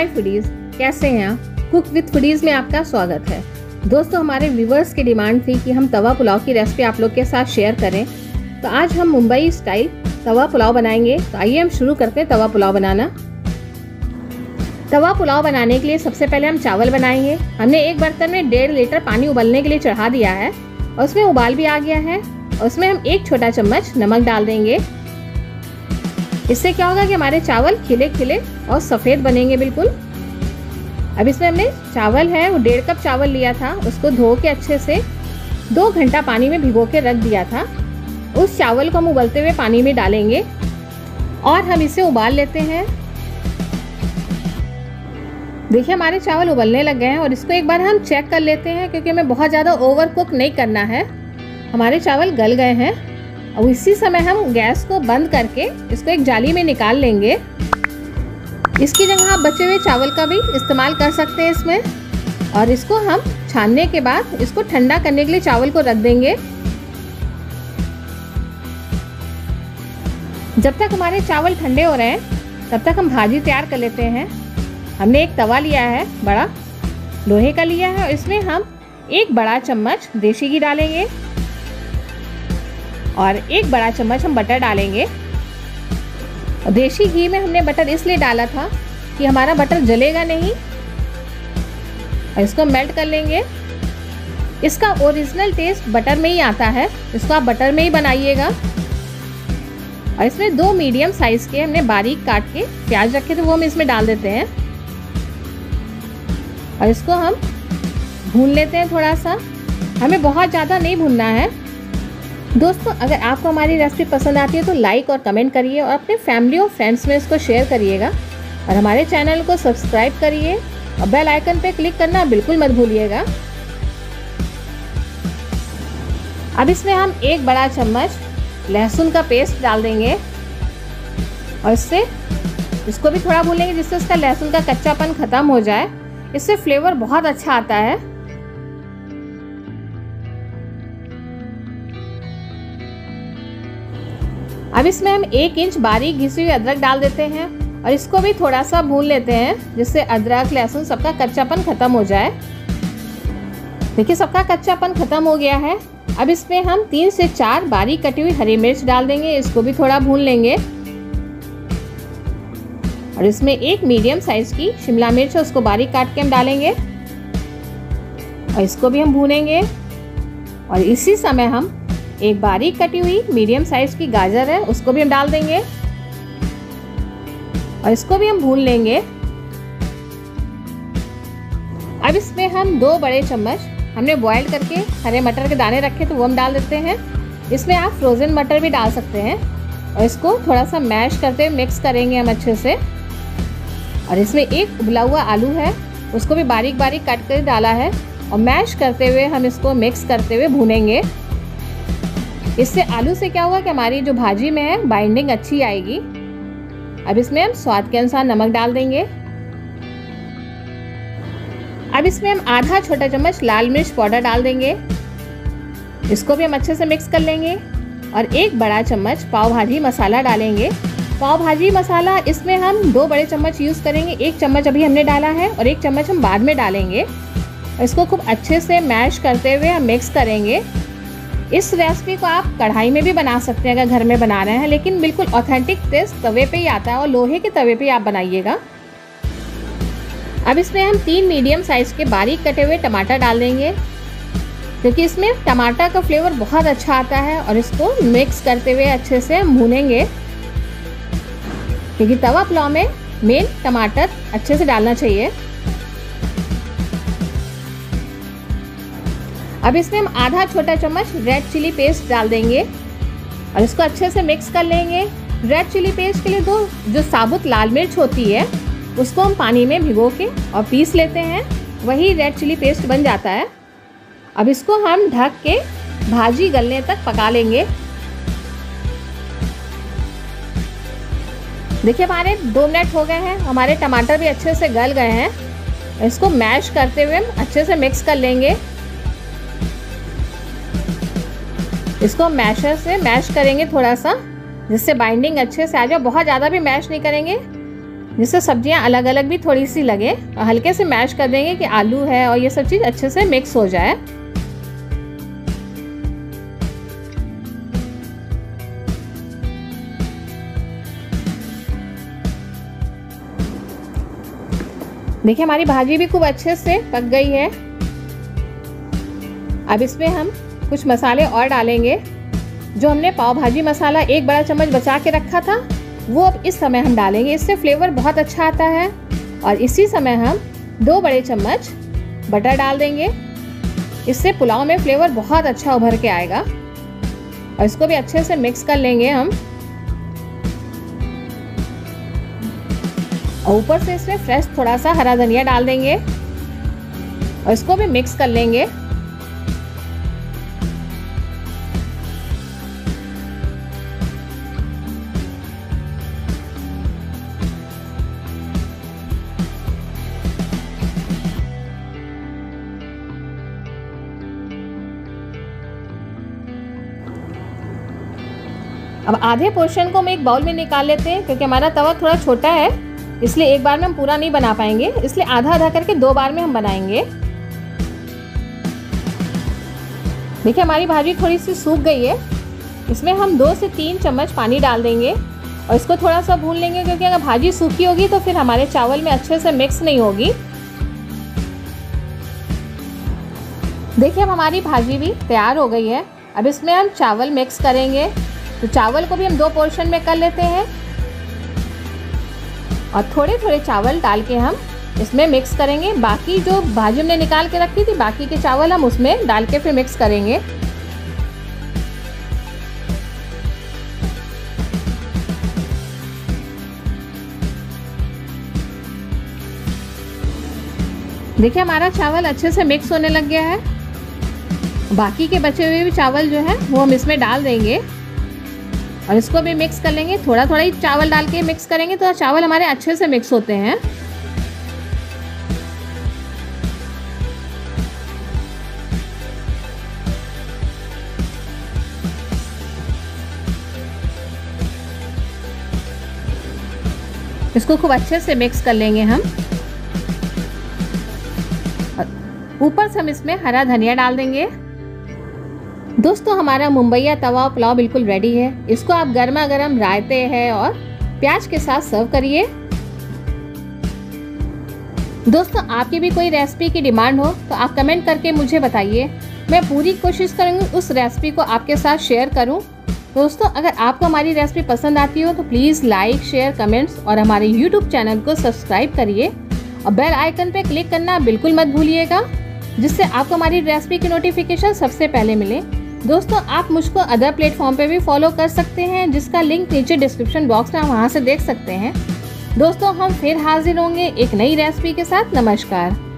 हाय foodies कैसे हैं आप? कुक विथ फूडीज में आपका स्वागत है। दोस्तों, हमारे व्यूवर्स की डिमांड थी कि हम तवा पुलाव की रेसिपी आप लोग के साथ शेयर करें। तो आज हम मुंबई स्टाइल तवा पुलाव बनाएँगे। तो आइए हम शुरू करते हैं तवा पुलाव बनाना। तवा पुलाव बनाने के लिए सबसे पहले हम चावल बनाएँगे। हमने एक बर्तन में डेढ़ लीटर पानी उबलने के लिए चढ़ा दिया है। और उसमें उबाल भी आ गया है। और उसमें हम एक छोटा चम्मच नमक डाल देंगे। इससे क्या होगा कि हमारे चावल खिले खिले और सफ़ेद बनेंगे बिल्कुल। अब इसमें हमने चावल है, वो डेढ़ कप चावल लिया था, उसको धो के अच्छे से दो घंटा पानी में भिगो के रख दिया था। उस चावल को हम उबलते हुए पानी में डालेंगे और हम इसे उबाल लेते हैं। देखिए, हमारे चावल उबलने लग गए हैं और इसको एक बार हम चेक कर लेते हैं, क्योंकि हमें बहुत ज़्यादा ओवर कुक नहीं करना है। हमारे चावल गल गए हैं। और इसी समय हम गैस को बंद करके इसको एक जाली में निकाल लेंगे। इसकी जगह आप बचे हुए चावल का भी इस्तेमाल कर सकते हैं इसमें। और इसको हम छानने के बाद इसको ठंडा करने के लिए चावल को रख देंगे। जब तक हमारे चावल ठंडे हो रहे हैं, तब तक हम भाजी तैयार कर लेते हैं। हमने एक तवा लिया है, बड़ा। लोहे का लिया है और इसमें हम एक बड़ा चम्मच देसी घी डालेंगे। और एक बड़ा चम्मच हम बटर डालेंगे। देसी घी में हमने बटर इसलिए डाला था कि हमारा बटर जलेगा नहीं और इसको मेल्ट कर लेंगे। इसका ओरिजिनल टेस्ट बटर में ही आता है, इसको आप बटर में ही बनाइएगा। और इसमें दो मीडियम साइज़ के हमने बारीक काट के प्याज रखे थे, वो हम इसमें डाल देते हैं। और इसको हम भून लेते हैं थोड़ा सा। हमें बहुत ज़्यादा नहीं भूनना है। दोस्तों, अगर आपको हमारी रेसिपी पसंद आती है तो लाइक और कमेंट करिए और अपने फैमिली और फ्रेंड्स में इसको शेयर करिएगा। और हमारे चैनल को सब्सक्राइब करिए और बेल आइकन पे क्लिक करना बिल्कुल मत भूलिएगा। अब इसमें हम एक बड़ा चम्मच लहसुन का पेस्ट डाल देंगे और इससे, इसको भी थोड़ा भूलेंगे जिससे उसका लहसुन का कच्चापन ख़त्म हो जाए। इससे फ्लेवर बहुत अच्छा आता है। अब इसमें हम एक इंच बारीक घिसी हुई अदरक डाल देते हैं और इसको भी थोड़ा सा भून लेते हैं, जिससे अदरक, लहसुन सबका कच्चापन ख़त्म हो जाए। देखिए, सबका कच्चापन ख़त्म हो गया है। अब इसमें हम तीन से चार बारीक कटी हुई हरी मिर्च डाल देंगे, इसको भी थोड़ा भून लेंगे। और इसमें एक मीडियम साइज़ की शिमला मिर्च है उसको बारीक काट के हम डालेंगे। और इसको भी हम भूनेंगे। और इसी समय हम एक बारीक कटी हुई मीडियम साइज़ की गाजर है, उसको भी हम डाल देंगे। और इसको भी हम भून लेंगे। अब इसमें हम दो बड़े चम्मच हमने बॉईल करके हरे मटर के दाने रखे तो वो हम डाल देते हैं। इसमें आप फ्रोज़न मटर भी डाल सकते हैं। और इसको थोड़ा सा मैश करते हुए मिक्स करेंगे हम अच्छे से। और इसमें एक उबला हुआ आलू है, उसको भी बारीक बारीक काट कर डाला है। और मैश करते हुए हम इसको मिक्स करते हुए भूनेंगे। इससे आलू से क्या होगा कि हमारी जो भाजी में है बाइंडिंग अच्छी आएगी। अब इसमें हम स्वाद के अनुसार नमक डाल देंगे। अब इसमें हम आधा छोटा चम्मच लाल मिर्च पाउडर डाल देंगे। इसको भी हम अच्छे से मिक्स कर लेंगे और एक बड़ा चम्मच पाव भाजी मसाला डालेंगे। पाव भाजी मसाला इसमें हम दो बड़े चम्मच यूज़ करेंगे। एक चम्मच अभी हमने डाला है और एक चम्मच हम बाद में डालेंगे। इसको खूब अच्छे से मैश करते हुए हम मिक्स करेंगे। इस रेसिपी को आप कढ़ाई में भी बना सकते हैं, अगर घर में बना रहे हैं, लेकिन बिल्कुल ऑथेंटिक टेस्ट तवे पे ही आता है और लोहे के तवे पे आप बनाइएगा। अब इसमें हम तीन मीडियम साइज़ के बारीक कटे हुए टमाटर डाल देंगे, क्योंकि इसमें टमाटर का फ्लेवर बहुत अच्छा आता है और इसको मिक्स करते हुए अच्छे से हम भूनेंगे। क्योंकि तवा पुलाव में मेन टमाटर अच्छे से डालना चाहिए। अब इसमें हम आधा छोटा चम्मच रेड चिली पेस्ट डाल देंगे। और इसको अच्छे से मिक्स कर लेंगे। रेड चिली पेस्ट के लिए दो, जो साबुत लाल मिर्च होती है, उसको हम पानी में भिगो के और पीस लेते हैं। वही रेड चिली पेस्ट बन जाता है। अब इसको हम ढक के भाजी गलने तक पका लेंगे। देखिए हमारे दो मिनट हो गए हैं। हमारे टमाटर भी अच्छे से गल गए हैं। इसको मैश करते हुए हम अच्छे से मिक्स कर लेंगे। इसको मैशर से मैश करेंगे थोड़ा सा, जिससे बाइंडिंग अच्छे से आ जाए। बहुत ज़्यादा भी मैश नहीं करेंगे, जिससे सब्ज़ियाँ अलग अलग भी थोड़ी सी लगे। और हल्के से मैश कर देंगे कि आलू है और ये सब चीज़ अच्छे से मिक्स हो जाए। देखिए, हमारी भाजी भी खूब अच्छे से पक गई है। अब इसमें हम कुछ मसाले और डालेंगे। जो हमने पाव भाजी मसाला एक बड़ा चम्मच बचा के रखा था, वो अब इस समय हम डालेंगे। इससे फ्लेवर बहुत अच्छा आता है और इसी समय हम दो बड़े चम्मच बटर डाल देंगे। इससे पुलाव में फ्लेवर बहुत अच्छा उभर के आएगा और इसको भी अच्छे से मिक्स कर लेंगे हम। और ऊपर से इसमें फ्रेश थोड़ा सा हरा धनिया डाल देंगे और इसको भी मिक्स कर लेंगे। अब आधे पोर्शन को हम एक बाउल में निकाल लेते हैं, क्योंकि हमारा तवा थोड़ा छोटा है, इसलिए एक बार में हम पूरा नहीं बना पाएँगे। इसलिए आधा आधा करके दो बार में हम बनाएँगे। देखिए, हमारी भाजी थोड़ी सी सूख गई है। इसमें हम दो से तीन चम्मच पानी डाल देंगे। और इसको थोड़ा सा भून लेंगे, क्योंकि अगर भाजी सूखी होगी तो फिर हमारे चावल में अच्छे से मिक्स नहीं होगी। देखिए, अब हमारी भाजी भी तैयार हो गई है। अब इसमें हम चावल मिक्स करेंगे। तो चावल को भी हम दो पोर्शन में कर लेते हैं। और थोड़े थोड़े चावल डाल के हम इसमें मिक्स करेंगे। बाकी जो भाजी हमने निकाल के रखी थी, बाकी के चावल हम उसमें डाल के फिर मिक्स करेंगे। देखिए, हमारा चावल अच्छे से मिक्स होने लग गया है। बाकी के बचे हुए भी चावल जो है, वो हम इसमें डाल देंगे। और इसको भी मिक्स कर लेंगे। थोड़ा थोड़ा ही चावल डाल के मिक्स करेंगे तो चावल हमारे अच्छे से मिक्स होते हैं। इसको खूब अच्छे से मिक्स कर लेंगे हम। ऊपर से हम इसमें हरा धनिया डाल देंगे। दोस्तों, हमारा मुंबईया तवा पुलाव बिल्कुल रेडी है। इसको आप गर्मा गर्म रायते हैं और प्याज के साथ सर्व करिए। दोस्तों, आपकी भी कोई रेसिपी की डिमांड हो तो आप कमेंट करके मुझे बताइए। मैं पूरी कोशिश करूँगी उस रेसिपी को आपके साथ शेयर करूँ। दोस्तों, अगर आपको हमारी रेसिपी पसंद आती हो तो प्लीज़ लाइक शेयर कमेंट्स और हमारे यूट्यूब चैनल को सब्सक्राइब करिए। और बेल आइकन पर क्लिक करना बिल्कुल मत भूलिएगा, जिससे आपको हमारी रेसिपी की नोटिफिकेशन सबसे पहले मिले। दोस्तों, आप मुझको अदर प्लेटफॉर्म पे भी फॉलो कर सकते हैं, जिसका लिंक नीचे डिस्क्रिप्शन बॉक्स में वहाँ से देख सकते हैं। दोस्तों, हम फिर हाजिर होंगे एक नई रेसिपी के साथ। नमस्कार।